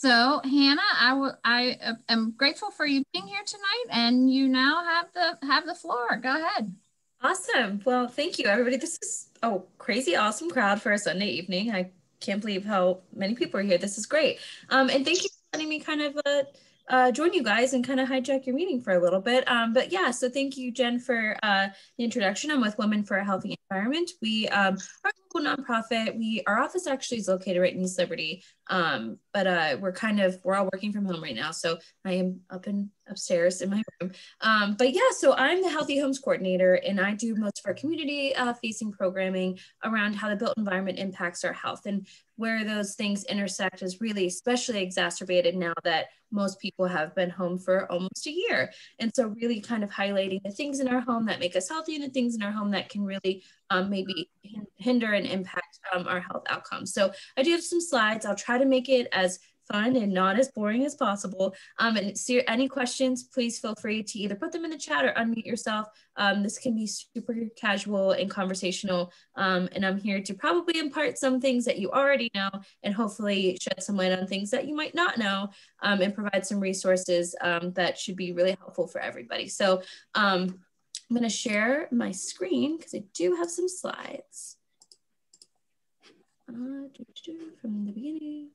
So Hanna, I, I am grateful for you being here tonight and you now have the have the floor. Go ahead. Awesome. Well, thank you everybody. This is a crazy awesome crowd for a Sunday evening. I can't believe how many people are here. This is great. Um, and thank you for letting me kind of uh, uh, join you guys and kind of hijack your meeting for a little bit. Um, but yeah, so thank you, Jen, for uh, the introduction. I'm with Women for a Healthy Environment. We um, are a local nonprofit. We our office actually is located right in East Liberty, um, but uh, we're kind of we're all working from home right now. So I am up and upstairs in my room. Um, but yeah, so I'm the Healthy Homes Coordinator, and I do most of our community uh, facing programming around how the built environment impacts our health. And where those things intersect is really especially exacerbated now that most people have been home for almost a year. And so really kind of highlighting the things in our home that make us healthy and the things in our home that can really um, maybe hinder and impact um, our health outcomes. So I do have some slides. I'll try to make it as fun and not as boring as possible. Um, and see any questions, please feel free to either put them in the chat or unmute yourself. Um, this can be super casual and conversational. Um, and I'm here to probably impart some things that you already know and hopefully shed some light on things that you might not know um, and provide some resources um, that should be really helpful for everybody. So um, I'm gonna share my screen because I do have some slides. Uh, from the beginning.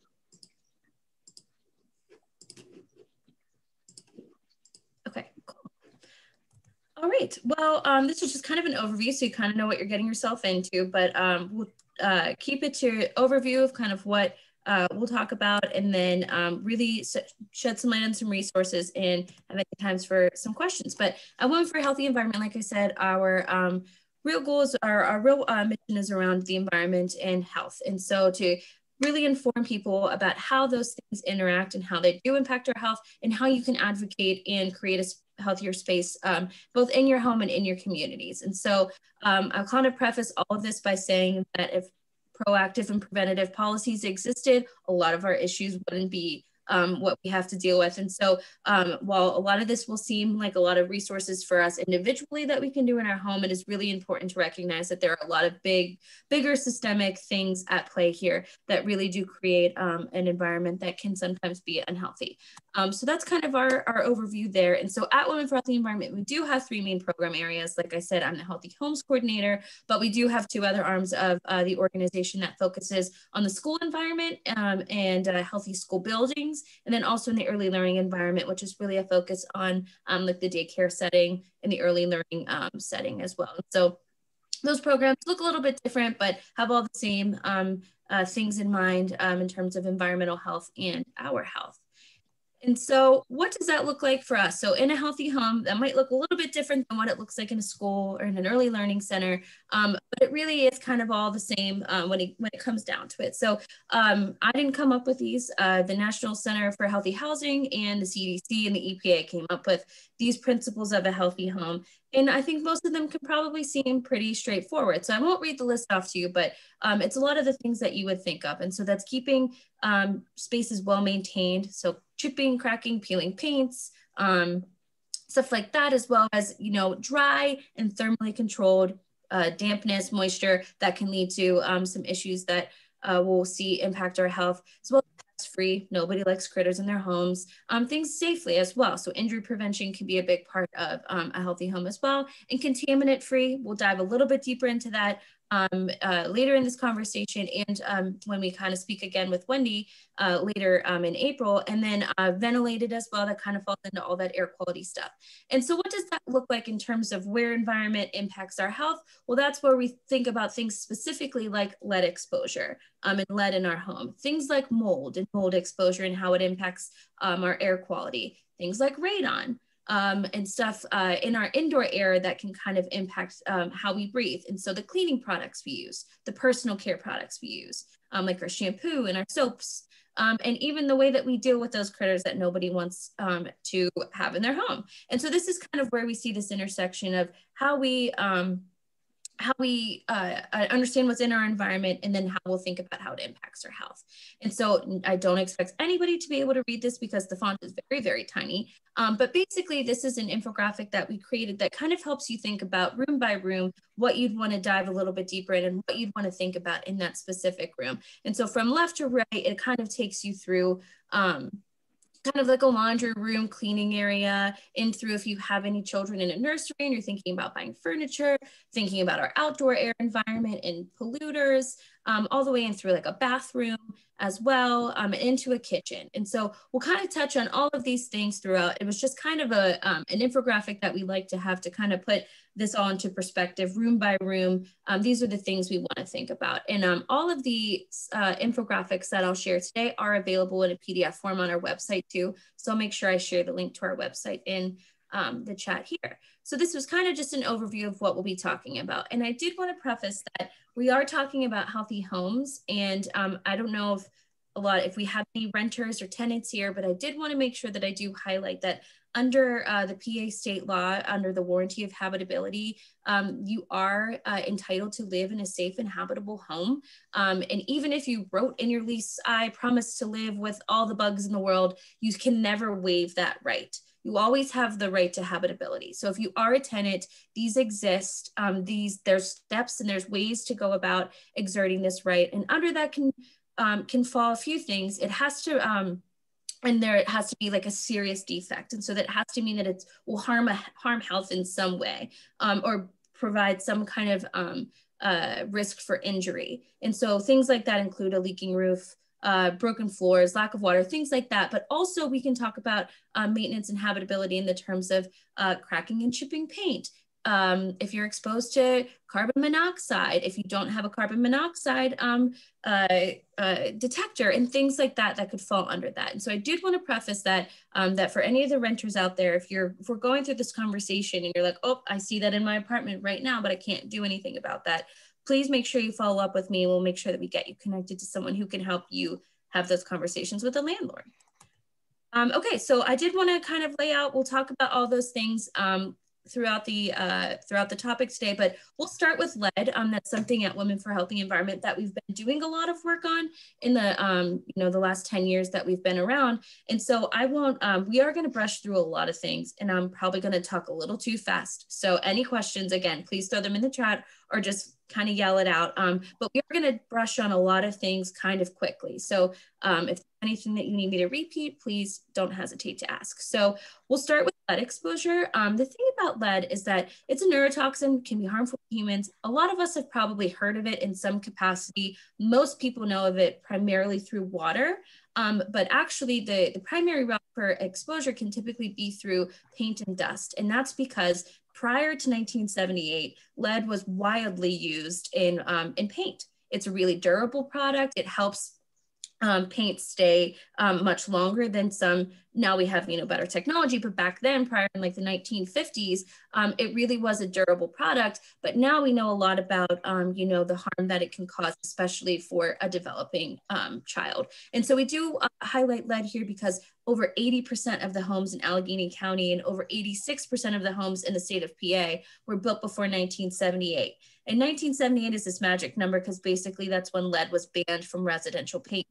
All right. Well, um, this is just kind of an overview, so you kind of know what you're getting yourself into, but um, we'll uh, keep it to overview of kind of what uh, we'll talk about and then um, really shed some light on some resources and have any times for some questions. But at Women for a Healthy Environment, like I said, our um, real goals, our, our real uh, mission is around the environment and health. And so to really inform people about how those things interact and how they do impact our health and how you can advocate and create a healthier space, um, both in your home and in your communities. And so um, I'll kind of preface all of this by saying that if proactive and preventative policies existed, a lot of our issues wouldn't be um, what we have to deal with. And so um, while a lot of this will seem like a lot of resources for us individually that we can do in our home, it is really important to recognize that there are a lot of big, bigger systemic things at play here that really do create um, an environment that can sometimes be unhealthy. Um, so that's kind of our, our overview there. And so at Women for Healthy Environment, we do have three main program areas. Like I said, I'm the Healthy Homes Coordinator, but we do have two other arms of uh, the organization that focuses on the school environment um, and uh, healthy school buildings, and then also in the early learning environment, which is really a focus on um, like the daycare setting and the early learning um, setting as well. So those programs look a little bit different, but have all the same um, uh, things in mind um, in terms of environmental health and our health. And so, what does that look like for us? So, in a healthy home, that might look a little bit different than what it looks like in a school or in an early learning center, um, but it really is kind of all the same uh, when, it, when it comes down to it. So, um, I didn't come up with these. Uh, the National Center for Healthy Housing and the CDC and the EPA came up with these principles of a healthy home. And I think most of them can probably seem pretty straightforward. So I won't read the list off to you, but um, it's a lot of the things that you would think of. And so that's keeping um, spaces well maintained. So chipping, cracking, peeling paints, um, stuff like that, as well as, you know, dry and thermally controlled uh, dampness, moisture that can lead to um, some issues that uh, we'll see impact our health, as well free. Nobody likes critters in their homes. Um, things safely as well. So injury prevention can be a big part of um, a healthy home as well. And contaminant free, we'll dive a little bit deeper into that um, uh, later in this conversation and um, when we kind of speak again with Wendy uh, later um, in April, and then uh, ventilated as well, that kind of falls into all that air quality stuff. And so what does that look like in terms of where environment impacts our health? Well, that's where we think about things specifically like lead exposure um, and lead in our home, things like mold and mold exposure and how it impacts um, our air quality, things like radon, um, and stuff uh, in our indoor air that can kind of impact um, how we breathe. And so the cleaning products we use, the personal care products we use, um, like our shampoo and our soaps, um, and even the way that we deal with those critters that nobody wants um, to have in their home. And so this is kind of where we see this intersection of how we um, how we uh, uh, understand what's in our environment and then how we'll think about how it impacts our health. And so I don't expect anybody to be able to read this because the font is very, very tiny. Um, but basically, this is an infographic that we created that kind of helps you think about room by room what you'd want to dive a little bit deeper in and what you'd want to think about in that specific room. And so from left to right, it kind of takes you through um, kind of like a laundry room cleaning area in through if you have any children in a nursery and you're thinking about buying furniture, thinking about our outdoor air environment and polluters, um, all the way in through like a bathroom as well, um, into a kitchen. And so we'll kind of touch on all of these things throughout. It was just kind of a um, an infographic that we like to have to kind of put this all into perspective, room by room. Um, these are the things we want to think about. And um, all of the uh, infographics that I'll share today are available in a PDF form on our website too. So I'll make sure I share the link to our website in um, the chat here. So this was kind of just an overview of what we'll be talking about. And I did want to preface that we are talking about healthy homes. And um, I don't know if a lot, if we have any renters or tenants here, but I did want to make sure that I do highlight that under uh, the PA state law, under the warranty of habitability, um, you are uh, entitled to live in a safe and habitable home. Um, and even if you wrote in your lease, I promise to live with all the bugs in the world, you can never waive that right you always have the right to habitability. So if you are a tenant, these exist. Um, these there's steps and there's ways to go about exerting this right. And under that can um, can fall a few things. It has to um, and there it has to be like a serious defect, and so that has to mean that it will harm a, harm health in some way um, or provide some kind of um, uh, risk for injury. And so things like that include a leaking roof, uh, broken floors, lack of water, things like that. But also we can talk about um, maintenance and habitability in the terms of uh, cracking and chipping paint. Um, if you're exposed to carbon monoxide, if you don't have a carbon monoxide um, uh, uh, detector and things like that, that could fall under that. And so I did want to preface that, um, that for any of the renters out there, if you're, if we're going through this conversation and you're like, oh, I see that in my apartment right now, but I can't do anything about that please make sure you follow up with me. and We'll make sure that we get you connected to someone who can help you have those conversations with the landlord. Um, okay, so I did want to kind of lay out, we'll talk about all those things um, throughout the uh, throughout the topic today, but we'll start with lead. Um, that's something at Women for Healthy Environment that we've been doing a lot of work on in the um, you know the last 10 years that we've been around. And so I won't, um, we are going to brush through a lot of things and I'm probably going to talk a little too fast. So any questions, again, please throw them in the chat or just kind of yell it out. Um, but we are going to brush on a lot of things kind of quickly. So um, if anything that you need me to repeat, please don't hesitate to ask. So we'll start with lead exposure. Um, the thing about lead is that it's a neurotoxin, can be harmful to humans. A lot of us have probably heard of it in some capacity. Most people know of it primarily through water. Um, but actually the, the primary route for exposure can typically be through paint and dust. And that's because prior to 1978, lead was widely used in, um, in paint. It's a really durable product. It helps um, paint stay um, much longer than some. Now we have you know better technology but back then prior in like the 1950s um, it really was a durable product. But now we know a lot about um, you know the harm that it can cause especially for a developing um, child. And so we do uh, highlight lead here because over 80% of the homes in Allegheny County and over 86% of the homes in the state of PA were built before 1978 and 1978 is this magic number because basically that's when lead was banned from residential paint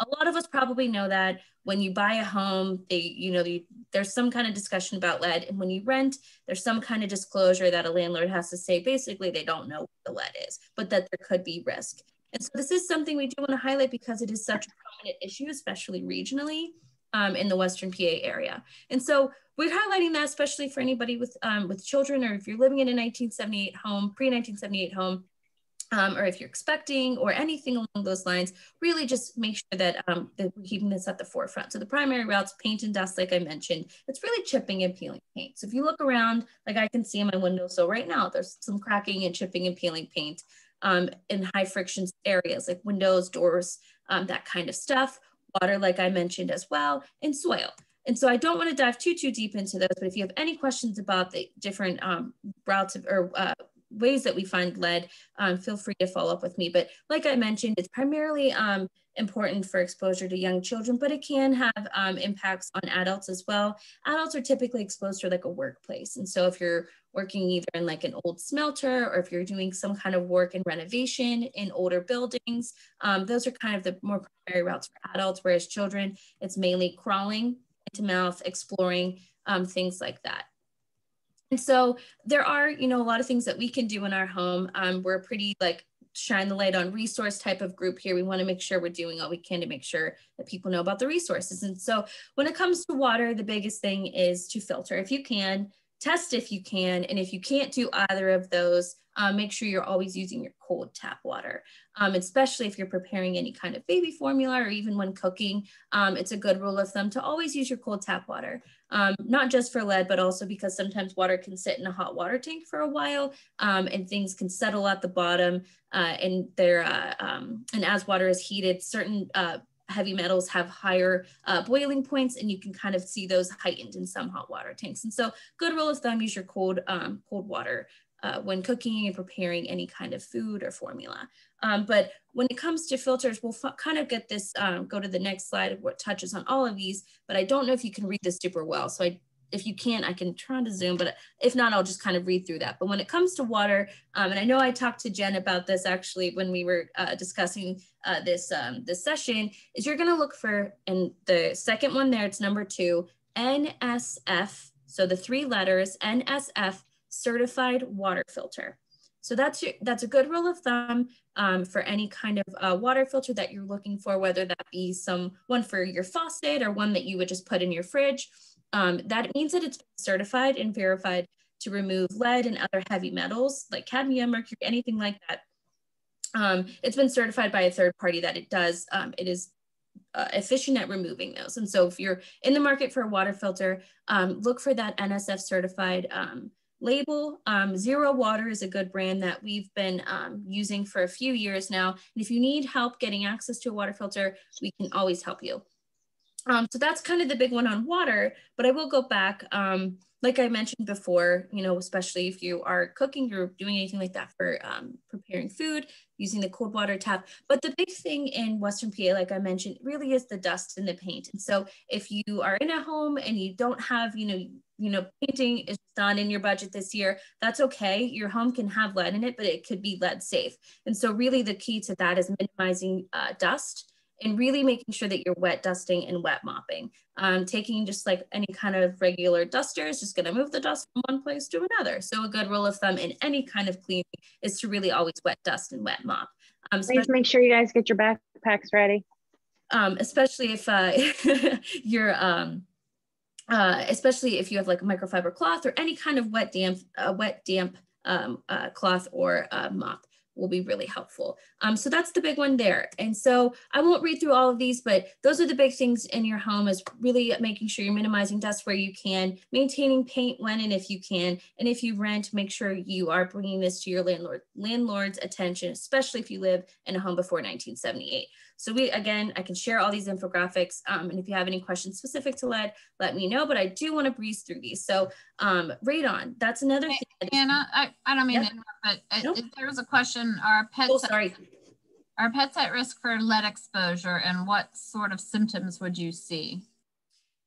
a lot of us probably know that when you buy a home, they, you know, they, there's some kind of discussion about lead. And when you rent, there's some kind of disclosure that a landlord has to say, basically, they don't know what the lead is, but that there could be risk. And so this is something we do want to highlight because it is such a prominent issue, especially regionally um, in the Western PA area. And so we're highlighting that especially for anybody with, um, with children or if you're living in a 1978 home, pre-1978 home, um, or if you're expecting or anything along those lines, really just make sure that, um, that we're keeping this at the forefront. So the primary routes, paint and dust, like I mentioned, it's really chipping and peeling paint. So if you look around, like I can see in my window, so right now there's some cracking and chipping and peeling paint um, in high friction areas like windows, doors, um, that kind of stuff. Water, like I mentioned as well, and soil. And so I don't want to dive too, too deep into those, but if you have any questions about the different um, routes of, or uh, ways that we find lead, um, feel free to follow up with me. But like I mentioned, it's primarily um, important for exposure to young children, but it can have um, impacts on adults as well. Adults are typically exposed to like a workplace. And so if you're working either in like an old smelter or if you're doing some kind of work and renovation in older buildings. Um, those are kind of the more primary routes for adults, whereas children, it's mainly crawling into mouth, exploring, um, things like that. And so there are, you know, a lot of things that we can do in our home. Um, we're pretty like shine the light on resource type of group here. We want to make sure we're doing all we can to make sure that people know about the resources. And so when it comes to water, the biggest thing is to filter if you can, test if you can, and if you can't do either of those, um, make sure you're always using your cold tap water, um, especially if you're preparing any kind of baby formula or even when cooking. Um, it's a good rule of thumb to always use your cold tap water, um, not just for lead, but also because sometimes water can sit in a hot water tank for a while um, and things can settle at the bottom. Uh, and there, uh, um, and as water is heated, certain uh, heavy metals have higher uh, boiling points and you can kind of see those heightened in some hot water tanks. And so good rule of thumb, use your cold, um, cold water uh, when cooking and preparing any kind of food or formula. Um, but when it comes to filters, we'll kind of get this, um, go to the next slide of what touches on all of these, but I don't know if you can read this super well. So I, if you can't, I can try to zoom, but if not, I'll just kind of read through that. But when it comes to water, um, and I know I talked to Jen about this actually when we were uh, discussing uh, this, um, this session, is you're gonna look for, and the second one there, it's number two, NSF, so the three letters, NSF certified water filter. So that's your, that's a good rule of thumb um, for any kind of uh, water filter that you're looking for, whether that be some one for your faucet or one that you would just put in your fridge. Um, that means that it's certified and verified to remove lead and other heavy metals like cadmium, mercury, anything like that. Um, it's been certified by a third party that it does, um, it is uh, efficient at removing those. And so if you're in the market for a water filter, um, look for that NSF certified um, label. Um, Zero Water is a good brand that we've been um, using for a few years now. And if you need help getting access to a water filter, we can always help you. Um, so that's kind of the big one on water, but I will go back. Um, like I mentioned before, you know, especially if you are cooking or doing anything like that for um, preparing food, using the cold water tap. But the big thing in Western PA, like I mentioned, really is the dust and the paint. And so if you are in a home and you don't have, you know, you know, painting is not in your budget this year, that's okay. Your home can have lead in it, but it could be lead safe. And so really the key to that is minimizing uh, dust and really making sure that you're wet dusting and wet mopping. Um, taking just like any kind of regular duster is just gonna move the dust from one place to another. So a good rule of thumb in any kind of cleaning is to really always wet dust and wet mop. Um, Please make sure you guys get your backpacks ready. Um, especially if uh, you're, um, uh, especially if you have like a microfiber cloth or any kind of wet damp, uh, wet damp um, uh, cloth or uh, mop will be really helpful. Um, so that's the big one there. And so I won't read through all of these, but those are the big things in your home is really making sure you're minimizing dust where you can, maintaining paint when and if you can. And if you rent, make sure you are bringing this to your landlord landlord's attention, especially if you live in a home before 1978. So we, again, I can share all these infographics. Um, and if you have any questions specific to lead, let me know, but I do want to breeze through these. So um, radon, that's another hey, thing. Anna, I, I don't mean yep. to interrupt, but nope. if there was a question, are pets, oh, sorry. are pets at risk for lead exposure and what sort of symptoms would you see?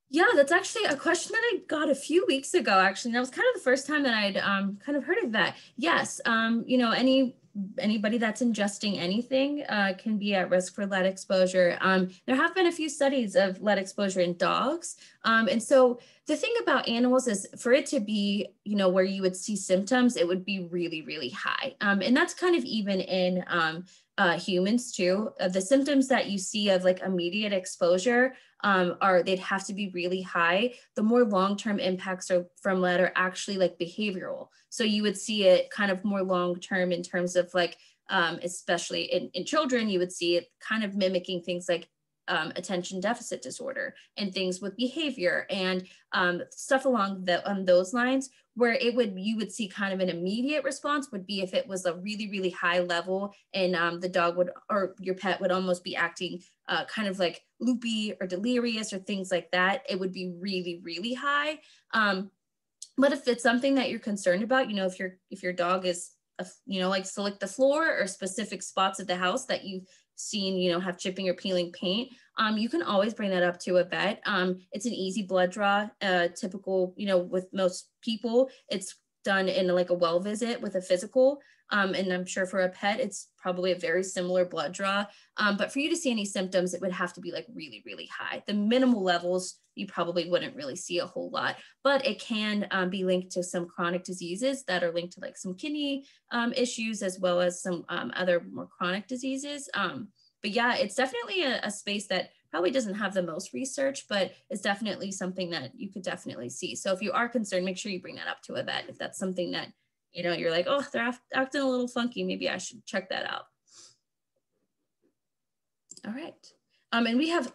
Yeah, that's actually a question that I got a few weeks ago, actually. And that was kind of the first time that I'd um, kind of heard of that. Yes, um, you know, any anybody that's ingesting anything uh, can be at risk for lead exposure. Um, there have been a few studies of lead exposure in dogs. Um, and so the thing about animals is for it to be, you know, where you would see symptoms, it would be really, really high. Um, and that's kind of even in um, uh, humans too. Uh, the symptoms that you see of like immediate exposure um, are they'd have to be really high. The more long-term impacts are from lead are actually like behavioral. So you would see it kind of more long-term in terms of like, um, especially in, in children, you would see it kind of mimicking things like um, attention deficit disorder and things with behavior and um, stuff along the, on those lines where it would you would see kind of an immediate response would be if it was a really really high level and um, the dog would or your pet would almost be acting uh, kind of like loopy or delirious or things like that it would be really really high. Um, but if it's something that you're concerned about you know if your if your dog is you know like select the floor or specific spots of the house that you've seen you know have chipping or peeling paint um, you can always bring that up to a vet. Um, it's an easy blood draw, uh, typical, you know, with most people. It's done in like a well visit with a physical. Um, and I'm sure for a pet, it's probably a very similar blood draw. Um, but for you to see any symptoms, it would have to be like really, really high. The minimal levels, you probably wouldn't really see a whole lot, but it can um, be linked to some chronic diseases that are linked to like some kidney um, issues as well as some um, other more chronic diseases. Um, but yeah, it's definitely a, a space that probably doesn't have the most research, but it's definitely something that you could definitely see. So if you are concerned, make sure you bring that up to a vet if that's something that you know you're like, oh, they're acting a little funky. Maybe I should check that out. All right. Um, and we have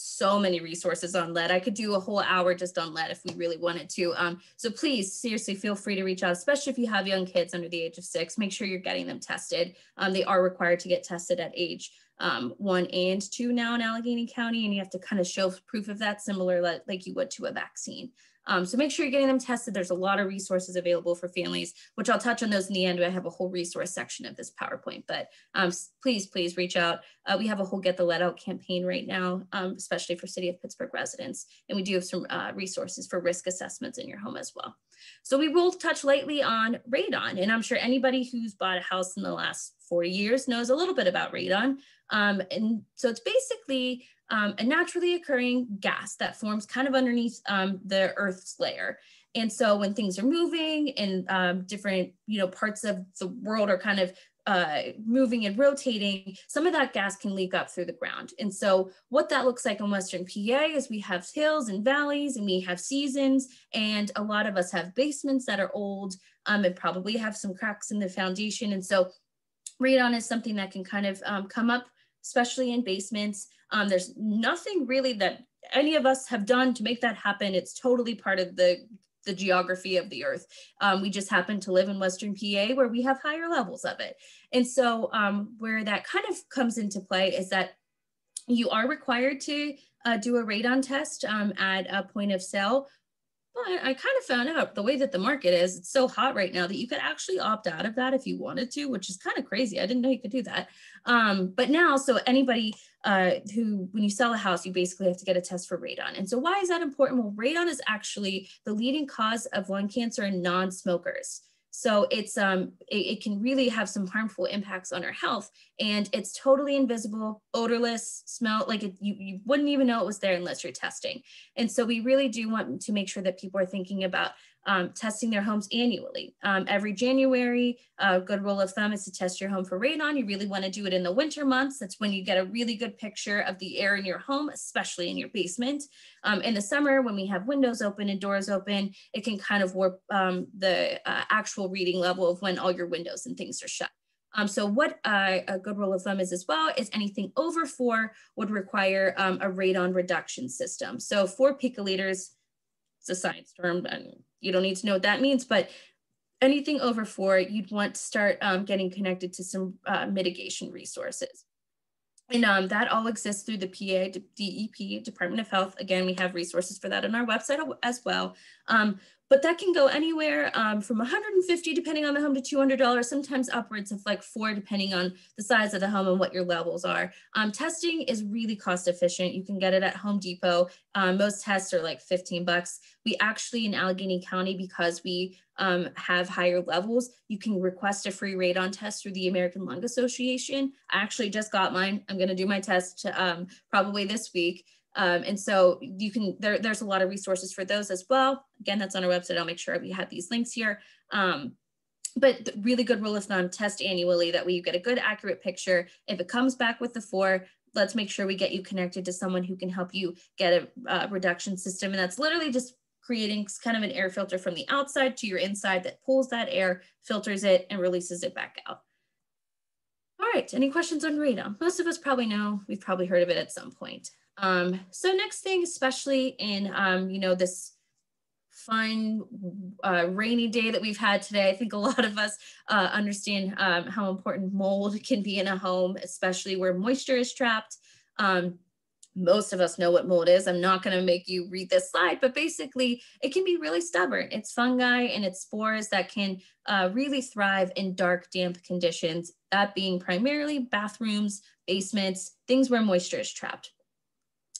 so many resources on lead. I could do a whole hour just on lead if we really wanted to. Um, so please, seriously, feel free to reach out, especially if you have young kids under the age of six. Make sure you're getting them tested. Um, they are required to get tested at age um, one and two now in Allegheny County, and you have to kind of show proof of that similar like, like you would to a vaccine. Um, so make sure you're getting them tested. There's a lot of resources available for families, which I'll touch on those in the end. I have a whole resource section of this PowerPoint, but um, please, please reach out. Uh, we have a whole Get the Lead Out campaign right now, um, especially for City of Pittsburgh residents. And we do have some uh, resources for risk assessments in your home as well. So we will touch lightly on radon. And I'm sure anybody who's bought a house in the last 40 years knows a little bit about radon. Um, and so it's basically um, a naturally occurring gas that forms kind of underneath um, the Earth's layer. And so when things are moving and um, different, you know, parts of the world are kind of uh, moving and rotating, some of that gas can leak up through the ground. And so what that looks like in Western PA is we have hills and valleys and we have seasons and a lot of us have basements that are old um, and probably have some cracks in the foundation. And so radon is something that can kind of um, come up especially in basements. Um, there's nothing really that any of us have done to make that happen. It's totally part of the the geography of the earth. Um, we just happen to live in Western PA where we have higher levels of it. And so um, where that kind of comes into play is that you are required to uh, do a radon test um, at a point of sale well, I, I kind of found out the way that the market is, it's so hot right now that you could actually opt out of that if you wanted to, which is kind of crazy. I didn't know you could do that. Um, but now, so anybody uh, who, when you sell a house, you basically have to get a test for radon. And so why is that important? Well, radon is actually the leading cause of lung cancer in non-smokers. So it's um it, it, can really have some harmful impacts on our health, and it's totally invisible, odorless, smell like it, you you wouldn't even know it was there unless you're testing. And so we really do want to make sure that people are thinking about um, testing their homes annually. Um, every January, a good rule of thumb is to test your home for radon. You really want to do it in the winter months. That's when you get a really good picture of the air in your home, especially in your basement. Um, in the summer, when we have windows open and doors open, it can kind of warp um, the uh, actual reading level of when all your windows and things are shut. Um, so what uh, a good rule of thumb is as well is anything over four would require um, a radon reduction system. So four picoliters, it's a science term, and you don't need to know what that means, but anything over four, you'd want to start um, getting connected to some uh, mitigation resources. And um, that all exists through the PA DEP, Department of Health. Again, we have resources for that on our website as well. Um, but that can go anywhere um, from 150 depending on the home to $200 sometimes upwards of like four depending on the size of the home and what your levels are. Um, testing is really cost efficient. You can get it at home depot. Um, most tests are like 15 bucks. We actually in allegheny county because we um, have higher levels you can request a free radon test through the american lung association. I actually just got mine. I'm going to do my test um, probably this week um, and so you can, there, there's a lot of resources for those as well. Again, that's on our website. I'll make sure we have these links here. Um, but really good rule of thumb, test annually that way you get a good accurate picture. If it comes back with the four, let's make sure we get you connected to someone who can help you get a uh, reduction system. And that's literally just creating kind of an air filter from the outside to your inside that pulls that air, filters it, and releases it back out. All right, any questions on radon? Most of us probably know, we've probably heard of it at some point. Um, so next thing, especially in, um, you know, this fun uh, rainy day that we've had today, I think a lot of us uh, understand um, how important mold can be in a home, especially where moisture is trapped. Um, most of us know what mold is. I'm not going to make you read this slide, but basically it can be really stubborn. It's fungi and it's spores that can uh, really thrive in dark, damp conditions, that being primarily bathrooms, basements, things where moisture is trapped.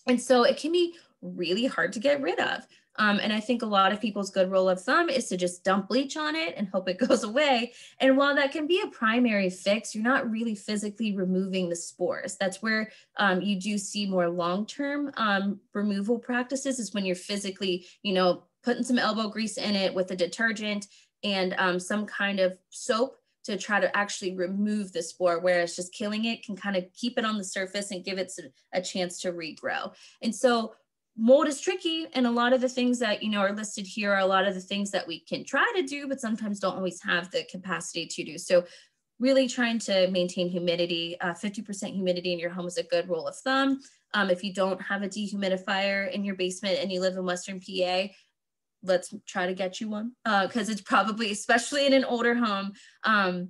And so it can be really hard to get rid of. Um, and I think a lot of people's good rule of thumb is to just dump bleach on it and hope it goes away. And while that can be a primary fix, you're not really physically removing the spores. That's where um, you do see more long-term um, removal practices is when you're physically, you know, putting some elbow grease in it with a detergent and um, some kind of soap to try to actually remove the spore, whereas just killing it can kind of keep it on the surface and give it a chance to regrow. And so mold is tricky and a lot of the things that you know are listed here are a lot of the things that we can try to do but sometimes don't always have the capacity to do so really trying to maintain humidity 50% uh, humidity in your home is a good rule of thumb um, if you don't have a dehumidifier in your basement and you live in western pa let's try to get you one because uh, it's probably especially in an older home um,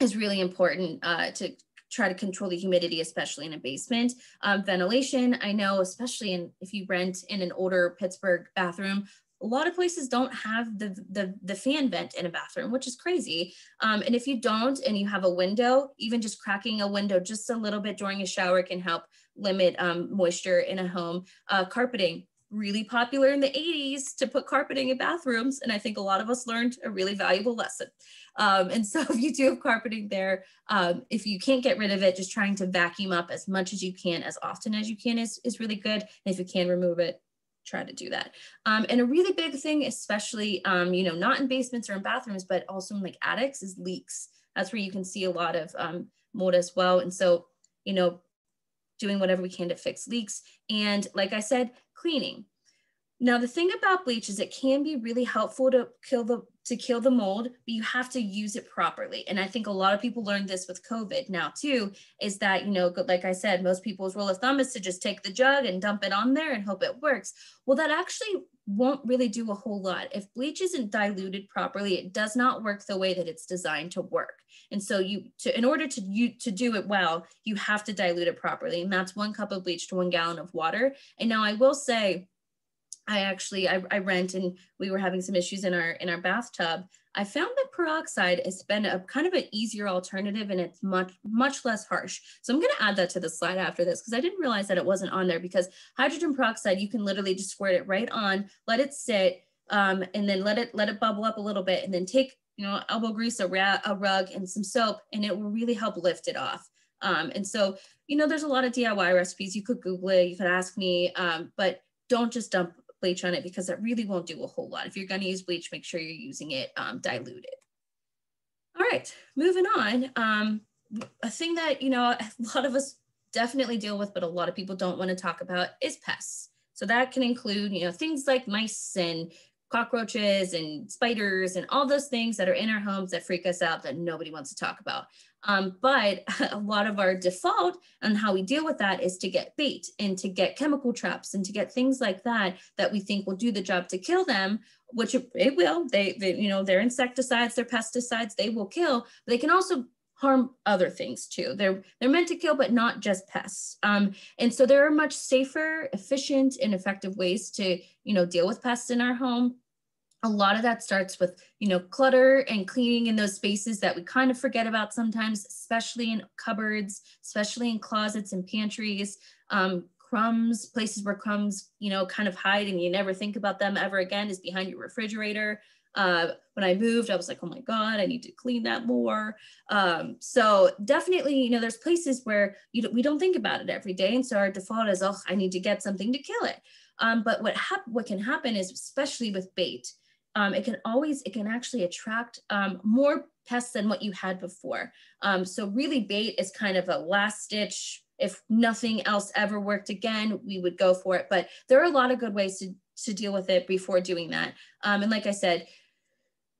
is really important uh, to try to control the humidity, especially in a basement. Um, ventilation, I know, especially in if you rent in an older Pittsburgh bathroom, a lot of places don't have the, the, the fan vent in a bathroom, which is crazy. Um, and if you don't and you have a window, even just cracking a window just a little bit during a shower can help limit um, moisture in a home. Uh, carpeting, really popular in the 80s to put carpeting in bathrooms. And I think a lot of us learned a really valuable lesson. Um, and so if you do have carpeting there, um, if you can't get rid of it, just trying to vacuum up as much as you can, as often as you can is, is really good. And if you can remove it, try to do that. Um, and a really big thing, especially, um, you know, not in basements or in bathrooms, but also in like attics is leaks. That's where you can see a lot of um, mold as well. And so, you know, doing whatever we can to fix leaks. And like I said, cleaning. Now, the thing about bleach is it can be really helpful to kill the to kill the mold, but you have to use it properly. And I think a lot of people learned this with COVID now too, is that, you know, like I said, most people's rule of thumb is to just take the jug and dump it on there and hope it works. Well, that actually won't really do a whole lot. If bleach isn't diluted properly, it does not work the way that it's designed to work. And so you to in order to you to do it well, you have to dilute it properly. And that's one cup of bleach to one gallon of water. And now I will say I actually I, I rent and we were having some issues in our in our bathtub. I found that peroxide has been a kind of an easier alternative and it's much much less harsh. So I'm going to add that to the slide after this because I didn't realize that it wasn't on there because hydrogen peroxide you can literally just squirt it right on, let it sit, um, and then let it let it bubble up a little bit, and then take you know elbow grease, a, ra- a rug, and some soap, and it will really help lift it off. Um, and so you know there's a lot of DIY recipes. You could Google it, you could ask me, um, but don't just dump bleach on it because that really won't do a whole lot. If you're going to use bleach, make sure you're using it um, diluted. All right, moving on. Um, a thing that, you know, a lot of us definitely deal with, but a lot of people don't want to talk about is pests. So that can include, you know, things like mice and cockroaches and spiders and all those things that are in our homes that freak us out that nobody wants to talk about. Um, but a lot of our default and how we deal with that is to get bait and to get chemical traps and to get things like that that we think will do the job to kill them, which it will. They, they you know, they're insecticides, they're pesticides, they will kill. But they can also harm other things too. They're they're meant to kill, but not just pests. Um, and so there are much safer, efficient, and effective ways to you know deal with pests in our home a lot of that starts with you know clutter and cleaning in those spaces that we kind of forget about sometimes especially in cupboards especially in closets and pantries um, crumbs places where crumbs you know kind of hide and you never think about them ever again is behind your refrigerator uh, when I moved, I was like, oh my God, I need to clean that more. Um, so definitely, you know, there's places where you don't, we don't think about it every day. And so our default is, oh, I need to get something to kill it. Um, but what, hap- what can happen is, especially with bait, um, it can always, it can actually attract um, more pests than what you had before. Um, so really bait is kind of a last stitch. If nothing else ever worked again, we would go for it. But there are a lot of good ways to, to deal with it before doing that. Um, and like I said,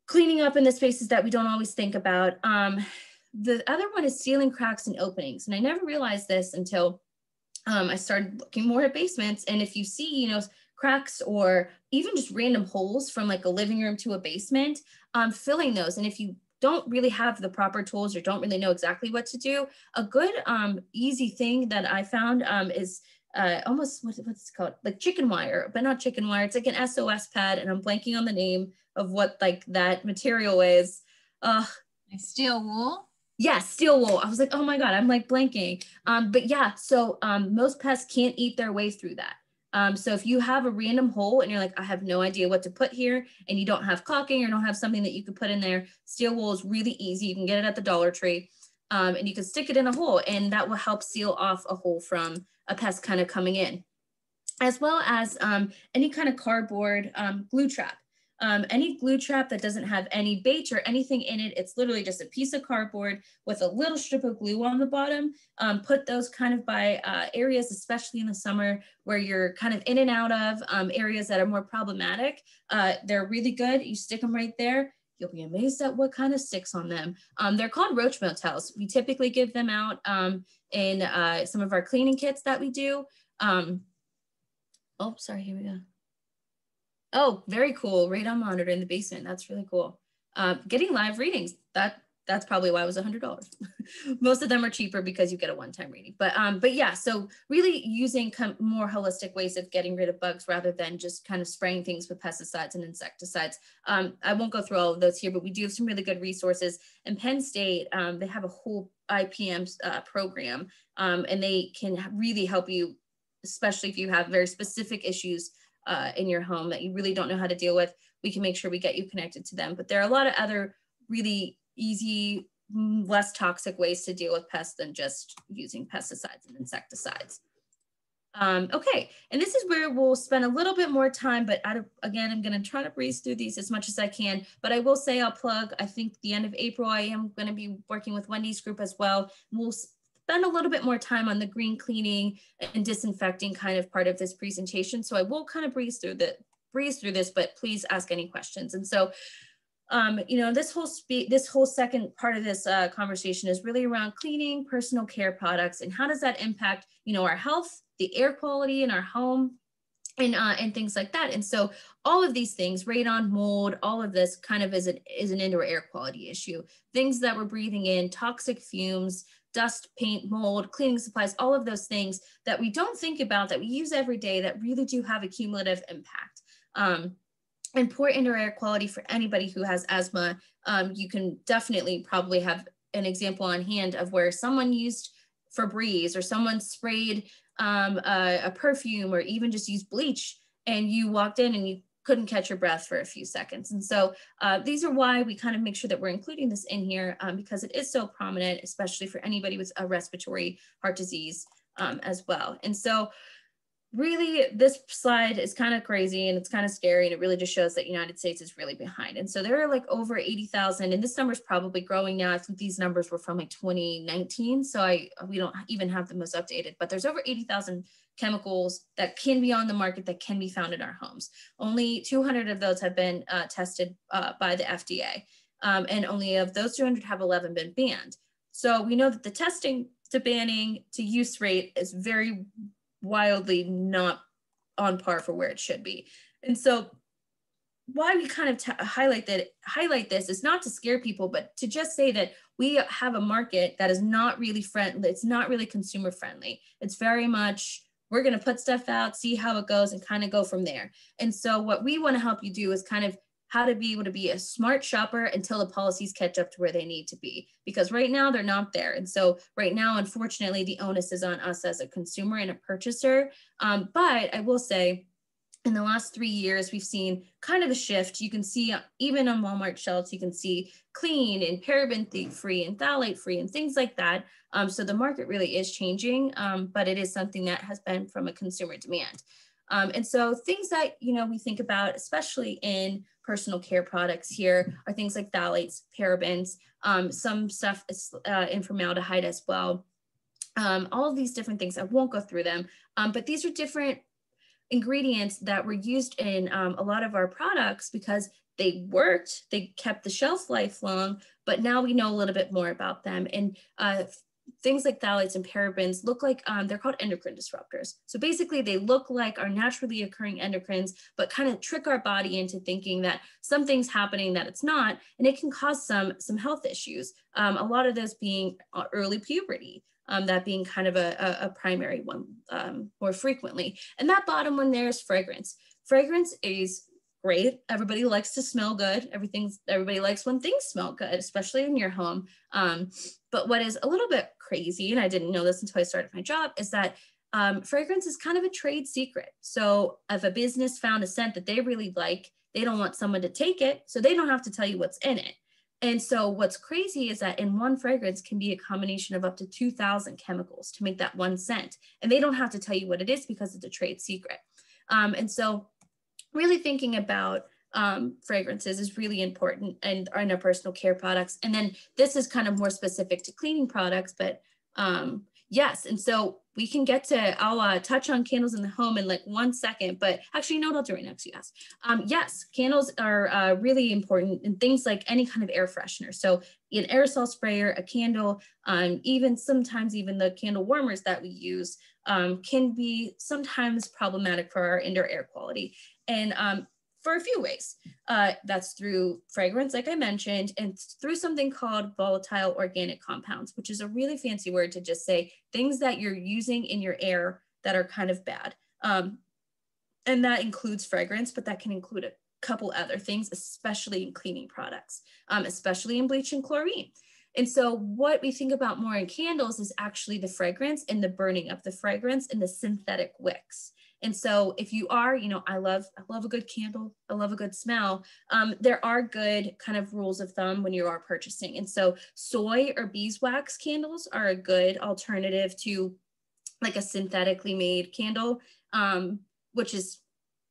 cleaning up in the spaces that we don't always think about. Um, the other one is sealing cracks and openings. And I never realized this until um, I started looking more at basements. And if you see, you know, cracks or even just random holes from like a living room to a basement, um, filling those. And if you don't really have the proper tools or don't really know exactly what to do, a good um, easy thing that I found um, is uh, almost what, what's it called like chicken wire, but not chicken wire. It's like an SOS pad, and I'm blanking on the name of what like that material is. Uh, steel wool. Yeah, steel wool. I was like, oh my god, I'm like blanking. Um, but yeah, so um, most pests can't eat their way through that. Um, so if you have a random hole and you're like, I have no idea what to put here, and you don't have caulking or don't have something that you could put in there, steel wool is really easy. You can get it at the Dollar Tree um, and you can stick it in a hole and that will help seal off a hole from a pest kind of coming in. As well as um, any kind of cardboard um, glue trap. Um, any glue trap that doesn't have any bait or anything in it, it's literally just a piece of cardboard with a little strip of glue on the bottom. Um, put those kind of by uh, areas, especially in the summer where you're kind of in and out of um, areas that are more problematic. Uh, they're really good. You stick them right there. You'll be amazed at what kind of sticks on them. Um, they're called roach motels. We typically give them out um, in uh, some of our cleaning kits that we do. Um, oh, sorry, here we go. Oh, very cool. Radon monitor in the basement. That's really cool. Uh, getting live readings. That that's probably why it was a hundred dollars. Most of them are cheaper because you get a one-time reading. But um, but yeah, so really using more holistic ways of getting rid of bugs rather than just kind of spraying things with pesticides and insecticides. Um, I won't go through all of those here, but we do have some really good resources. And Penn State, um, they have a whole IPM uh, program, um, and they can really help you, especially if you have very specific issues uh, in your home that you really don't know how to deal with, we can make sure we get you connected to them. But there are a lot of other really easy, less toxic ways to deal with pests than just using pesticides and insecticides. Um, okay, and this is where we'll spend a little bit more time, but of, again, I'm going to try to breeze through these as much as I can. But I will say I'll plug, I think the end of April, I am going to be working with Wendy's group as well. We'll spend a little bit more time on the green cleaning and disinfecting kind of part of this presentation. So I will kind of breeze through the breeze through this, but please ask any questions. And so, um, you know, this whole speak, this whole second part of this uh, conversation is really around cleaning, personal care products, and how does that impact, you know, our health, the air quality in our home, and uh, and things like that. And so all of these things, radon, mold, all of this kind of is an is an indoor air quality issue. Things that we're breathing in, toxic fumes, dust, paint, mold, cleaning supplies, all of those things that we don't think about that we use every day that really do have a cumulative impact. Um, and poor indoor air quality for anybody who has asthma, um, you can definitely probably have an example on hand of where someone used Febreze or someone sprayed um, a, a perfume or even just used bleach and you walked in and you couldn't catch your breath for a few seconds. And so uh, these are why we kind of make sure that we're including this in here um, because it is so prominent, especially for anybody with a respiratory heart disease um, as well. And so really this slide is kind of crazy and it's kind of scary and it really just shows that United States is really behind. And so there are like over 80,000 and this number is probably growing now. I think these numbers were from like 2019. So I we don't even have the most updated, but there's over 80,000 chemicals that can be on the market that can be found in our homes. Only 200 of those have been uh, tested uh, by the FDA. Um, and only of those 200 have 11 been banned. So we know that the testing to banning to use rate is very wildly not on par for where it should be. And so why we kind of highlight that highlight this is not to scare people but to just say that we have a market that is not really friendly it's not really consumer friendly it's very much we're going to put stuff out see how it goes and kind of go from there and so what we want to help you do is kind of how to be able to be a smart shopper until the policies catch up to where they need to be. Because right now they're not there. And so right now, unfortunately, the onus is on us as a consumer and a purchaser. Um, but I will say, in the last three years, we've seen kind of a shift. You can see even on Walmart shelves, you can see clean and paraben free and phthalate free and things like that. Um, so the market really is changing, um, but it is something that has been from a consumer demand. Um, and so things that, you know, we think about, especially in personal care products here are things like phthalates, parabens, um, some stuff is uh, in formaldehyde as well. Um, all of these different things, I won't go through them, um, but these are different ingredients that were used in um, a lot of our products because they worked, they kept the shelf life long, but now we know a little bit more about them. And uh, things like phthalates and parabens look like um, they're called endocrine disruptors. So basically, they look like our naturally occurring endocrines, but kind of trick our body into thinking that something's happening that it's not, and it can cause some some health issues. Um, a lot of those being uh, early puberty. Um, that being kind of a, a, a primary one um, more frequently. And that bottom one there is fragrance. Fragrance is great. Everybody likes to smell good. Everything's everybody likes when things smell good, especially in your home. Um, but what is a little bit crazy, and I didn't know this until I started my job, is that um, fragrance is kind of a trade secret. So if a business found a scent that they really like, they don't want someone to take it, so they don't have to tell you what's in it. And so what's crazy is that in one fragrance can be a combination of up to 2000 chemicals to make that one scent. And they don't have to tell you what it is because it's a trade secret. Um, and so really thinking about um, fragrances is really important and in our personal care products. And then this is kind of more specific to cleaning products, but um, yes. And so we can get to, I'll uh, touch on candles in the home in like one second, but actually, what I'll do right next, you ask. Um, yes, candles are uh, really important in things like any kind of air freshener. So an aerosol sprayer, a candle, um, even sometimes even the candle warmers that we use um, can be sometimes problematic for our indoor air quality. And um, for a few ways. Uh, that's through fragrance, like I mentioned, and through something called volatile organic compounds, which is a really fancy word to just say things that you're using in your air that are kind of bad. Um, and that includes fragrance, but that can include a couple other things, especially in cleaning products, um, especially in bleach and chlorine. And so what we think about more in candles is actually the fragrance and the burning of the fragrance and the synthetic wicks. And so if you are, you know, I love, I love a good candle, I love a good smell. Um, there are good kind of rules of thumb when you are purchasing. And so soy or beeswax candles are a good alternative to like a synthetically made candle, um, which is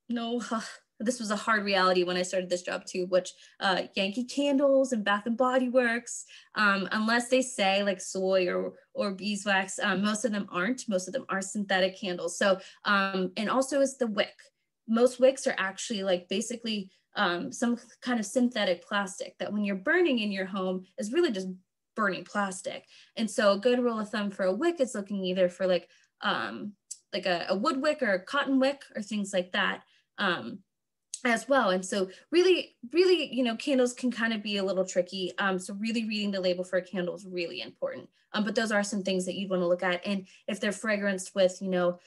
no, this was a hard reality when I started this job too, which uh, Yankee Candles and Bath and Body Works, um, unless they say like soy or, or beeswax, um, most of them aren't. Most of them are synthetic candles. So, um, and also is the wick. Most wicks are actually like basically um, some kind of synthetic plastic that when you're burning in your home is really just burning plastic. And so a good rule of thumb for a wick is looking either for like, um, like a, a wood wick or a cotton wick or things like that. Um, as well. And so really, really, you know, candles can kind of be a little tricky. Um, so really reading the label for a candle is really important. Um, but those are some things that you'd want to look at. And if they're fragranced with, you know,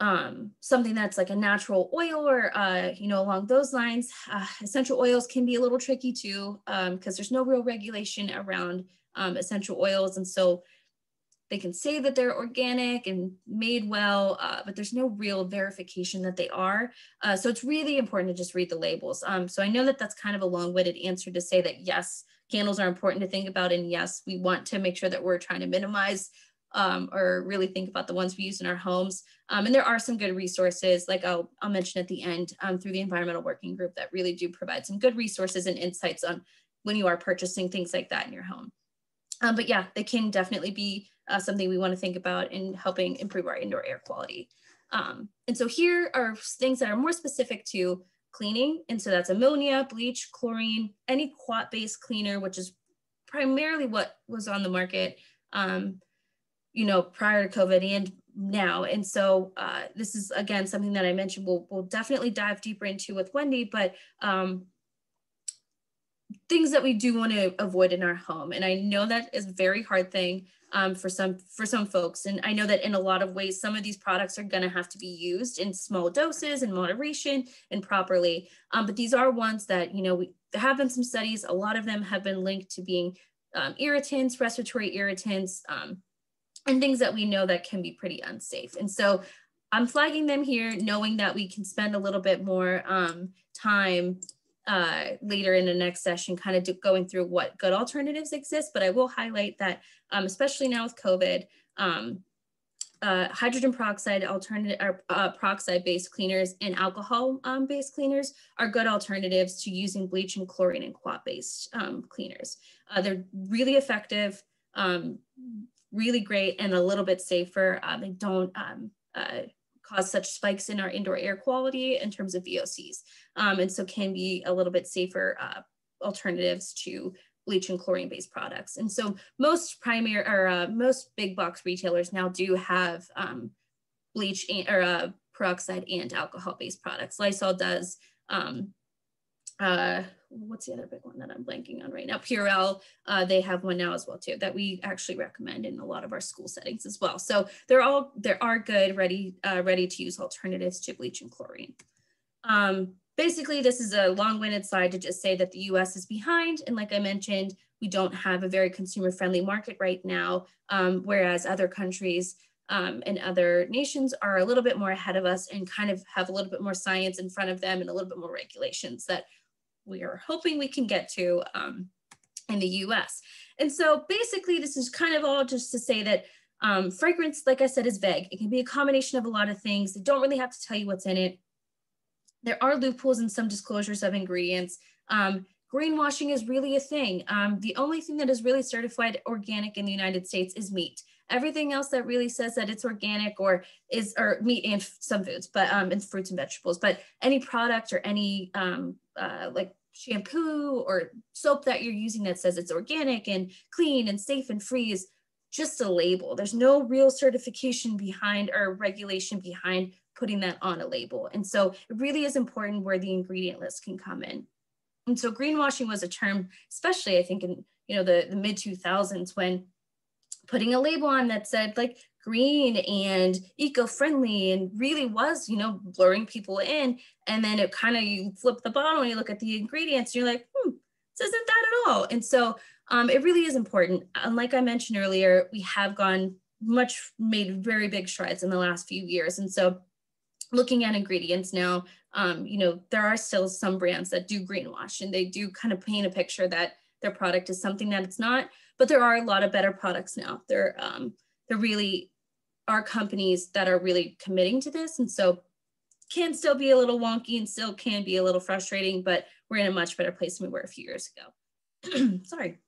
um, something that's like a natural oil or, uh, you know, along those lines, uh, essential oils can be a little tricky too, because um, there's no real regulation around um, essential oils. And so they can say that they're organic and made well, uh, but there's no real verification that they are. Uh, so it's really important to just read the labels. Um, so I know that that's kind of a long-winded answer to say that yes, candles are important to think about. And yes, we want to make sure that we're trying to minimize um, or really think about the ones we use in our homes. Um, and there are some good resources, like I'll, I'll mention at the end um, through the Environmental Working Group that really do provide some good resources and insights on when you are purchasing things like that in your home. Um, but yeah, they can definitely be uh, something we want to think about in helping improve our indoor air quality. Um, and so here are things that are more specific to cleaning. And so that's ammonia, bleach, chlorine, any quat-based cleaner, which is primarily what was on the market, um, you know, prior to COVID and now. And so uh, this is, again, something that I mentioned we'll, we'll definitely dive deeper into with Wendy, but um, things that we do want to avoid in our home. And I know that is a very hard thing um, for some for some folks. And I know that in a lot of ways, some of these products are going to have to be used in small doses and moderation and properly. Um, but these are ones that, you know, we there have been some studies. A lot of them have been linked to being um, irritants, respiratory irritants, um, and things that we know that can be pretty unsafe. And so I'm flagging them here, knowing that we can spend a little bit more um, time uh, later in the next session, kind of going through what good alternatives exist. But I will highlight that, um, especially now with COVID, um, uh, hydrogen peroxide alternative or uh, peroxide based cleaners and alcohol um, based cleaners are good alternatives to using bleach and chlorine and quat based um, cleaners. Uh, they're really effective, um, really great, and a little bit safer. Uh, they don't um, cause such spikes in our indoor air quality in terms of VOCs. Um, and so can be a little bit safer uh, alternatives to bleach and chlorine based products. And so most primary or uh, most big box retailers now do have um, bleach and, or uh, peroxide and alcohol based products. Lysol does. Um, uh, what's the other big one that I'm blanking on right now? Purell, uh, they have one now as well too that we actually recommend in a lot of our school settings as well. So they're all there are good, ready uh, ready to use alternatives to bleach and chlorine. Um, basically, this is a long-winded slide to just say that the U.S. is behind, and like I mentioned, we don't have a very consumer-friendly market right now, um, whereas other countries um, and other nations are a little bit more ahead of us and kind of have a little bit more science in front of them and a little bit more regulations that we are hoping we can get to um, in the US. And so basically this is kind of all just to say that um, fragrance, like I said, is vague. It can be a combination of a lot of things. They don't really have to tell you what's in it. There are loopholes in some disclosures of ingredients. Um, greenwashing is really a thing. Um, the only thing that is really certified organic in the United States is meat. Everything else that really says that it's organic or is or meat and some foods, but um, and fruits and vegetables. But any product or any um, uh, like shampoo or soap that you're using that says it's organic and clean and safe and free is just a label. There's no real certification behind or regulation behind putting that on a label. And so it really is important where the ingredient list can come in. And so greenwashing was a term, especially I think in you know the, the mid 2000s when putting a label on that said like green and eco-friendly and really was you know blurring people in. And then it kind of you flip the bottle and you look at the ingredients you're like hmm this isn't that at all. And so um, it really is important. And like i mentioned earlier we have gone much made very big strides in the last few years. And so looking at ingredients now um, you know there are still some brands that do greenwash and they do kind of paint a picture that their product is something that it's not. But there are a lot of better products now. They're um, there really are companies that are really committing to this. And so can still be a little wonky and still can be a little frustrating but we're in a much better place than we were a few years ago. Sorry.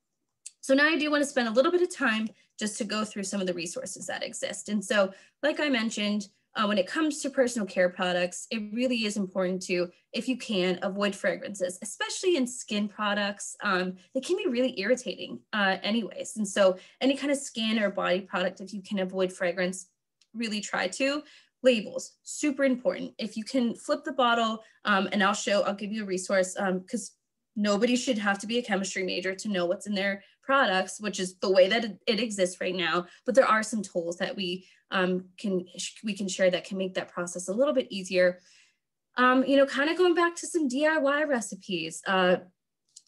So now I do want to spend a little bit of time just to go through some of the resources that exist. And so, like I mentioned, uh, when it comes to personal care products, it really is important to, if you can, avoid fragrances, especially in skin products. Um, they can be really irritating uh, anyways. And so any kind of skin or body product, if you can avoid fragrance, really try to. Labels, super important. If you can flip the bottle, um, and I'll show, I'll give you a resource because um, nobody should have to be a chemistry major to know what's in their products, which is the way that it exists right now. But there are some tools that we um, can we can share that can make that process a little bit easier. Um, you know, kind of going back to some DIY recipes, uh,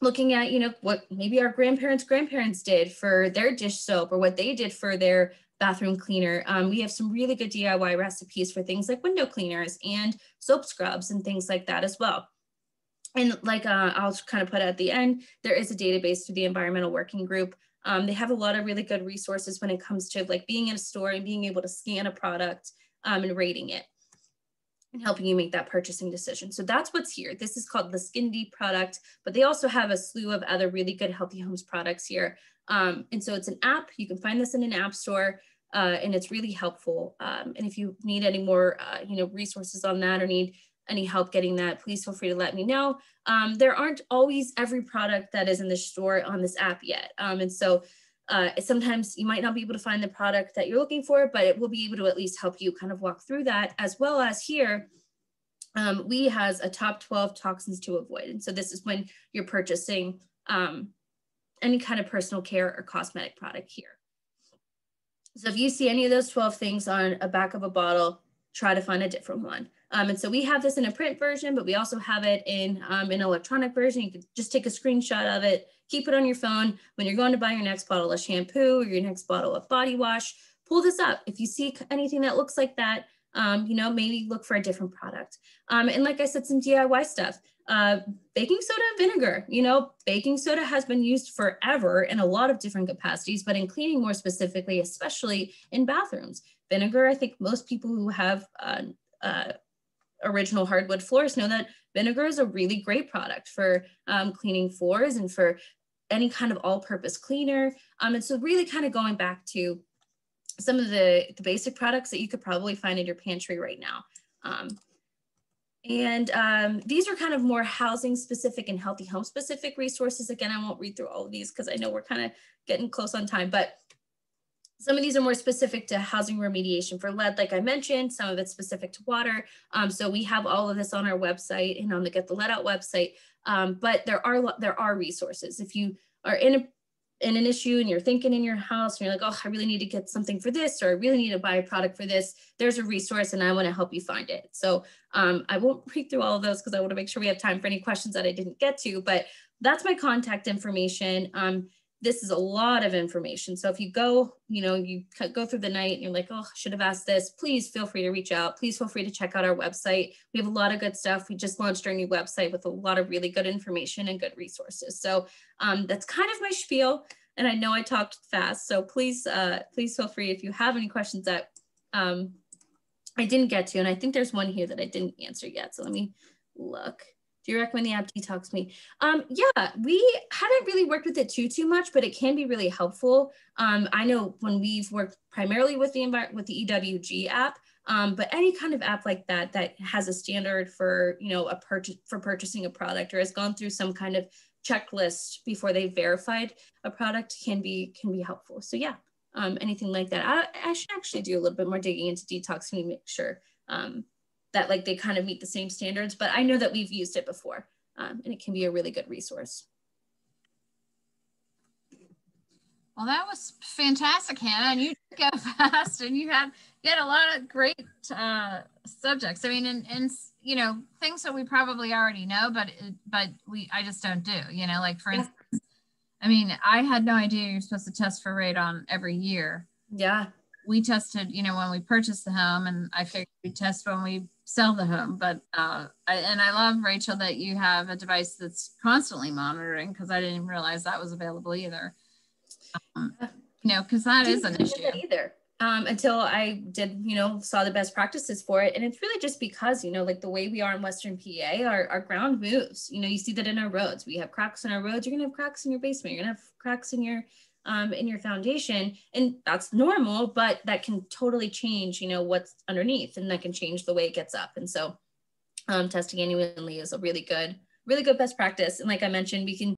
looking at, you know, what maybe our grandparents' grandparents did for their dish soap or what they did for their bathroom cleaner. Um, we have some really good DIY recipes for things like window cleaners and soap scrubs and things like that as well. And like uh, I'll kind of put at the end, there is a database through the environmental working group um, they have a lot of really good resources when it comes to like being in a store and being able to scan a product um, and rating it and helping you make that purchasing decision. So that's what's here. This is called the Skin Deep product, but they also have a slew of other really good Healthy Homes products here. Um, and so it's an app. You can find this in an app store. Uh, and it's really helpful. Um, and if you need any more, uh, you know, resources on that or need any help getting that, please feel free to let me know. Um, there aren't always every product that is in the store on this app yet. Um, and so uh, sometimes you might not be able to find the product that you're looking for, but it will be able to at least help you kind of walk through that as well as here, um, we has a top 12 toxins to avoid. And so this is when you're purchasing um, any kind of personal care or cosmetic product here. So if you see any of those 12 things on a back of a bottle, try to find a different one. Um, and so we have this in a print version, but we also have it in um, an electronic version. You can just take a screenshot of it, keep it on your phone. When you're going to buy your next bottle of shampoo or your next bottle of body wash, pull this up. If you see anything that looks like that, um, you know, maybe look for a different product. Um, and like I said, some DIY stuff. Uh, baking soda and vinegar. You know, baking soda has been used forever in a lot of different capacities, but in cleaning more specifically, especially in bathrooms. Vinegar, I think most people who have uh, uh, original hardwood floors know that vinegar is a really great product for um, cleaning floors and for any kind of all-purpose cleaner. Um, and so really kind of going back to some of the, the basic products that you could probably find in your pantry right now. Um, and um, these are kind of more housing specific and healthy home specific resources. Again, I won't read through all of these because I know we're kind of getting close on time, but some of these are more specific to housing remediation for lead, like I mentioned, some of it's specific to water. Um, so we have all of this on our website and on the Get the Lead Out website. Um, but there are there are resources. If you are in a in an issue and you're thinking in your house and you're like, oh, I really need to get something for this, or I really need to buy a product for this, there's a resource and I want to help you find it. So um, I won't read through all of those because I want to make sure we have time for any questions that I didn't get to, but that's my contact information. Um, this is a lot of information. So if you go, you know, you go through the night and you're like, oh, I should have asked this, please feel free to reach out. Please feel free to check out our website. We have a lot of good stuff. We just launched our new website with a lot of really good information and good resources. So um, that's kind of my spiel. And I know I talked fast, so please, uh, please feel free if you have any questions that um, I didn't get to. And I think there's one here that I didn't answer yet. So let me look. Do you recommend the app Detox Me? Um, yeah, we haven't really worked with it too too much, but it can be really helpful. Um, I know when we've worked primarily with the with the EWG app, um, but any kind of app like that that has a standard for you know a purchase for purchasing a product or has gone through some kind of checklist before they verified a product can be can be helpful. So yeah, um, anything like that. I, I should actually do a little bit more digging into Detox Me, make sure um, that like they kind of meet the same standards, but I know that we've used it before um, and it can be a really good resource. Well, that was fantastic, Hanna, and you go fast, and you had you had a lot of great uh, subjects. I mean, and, and you know things that we probably already know, but but we I just don't do. You know, like for instance, I mean, I had no idea you're supposed to test for radon every year. Yeah, we tested, you know, when we purchased the home, and I figured we test when we sell the home. But uh, I, and I love Rachel that you have a device that's constantly monitoring because I didn't realize that was available either. Um, you know, because that is an issue. Either. Um, until I did, you know, saw the best practices for it. And it's really just because, you know, like the way we are in Western PA, our, our ground moves. You know, you see that in our roads. We have cracks in our roads. You're going to have cracks in your basement. You're going to have cracks in your um, in your foundation and that's normal but that can totally change you know what's underneath and that can change the way it gets up. And so um, testing annually is a really good really good best practice. And like i mentioned we can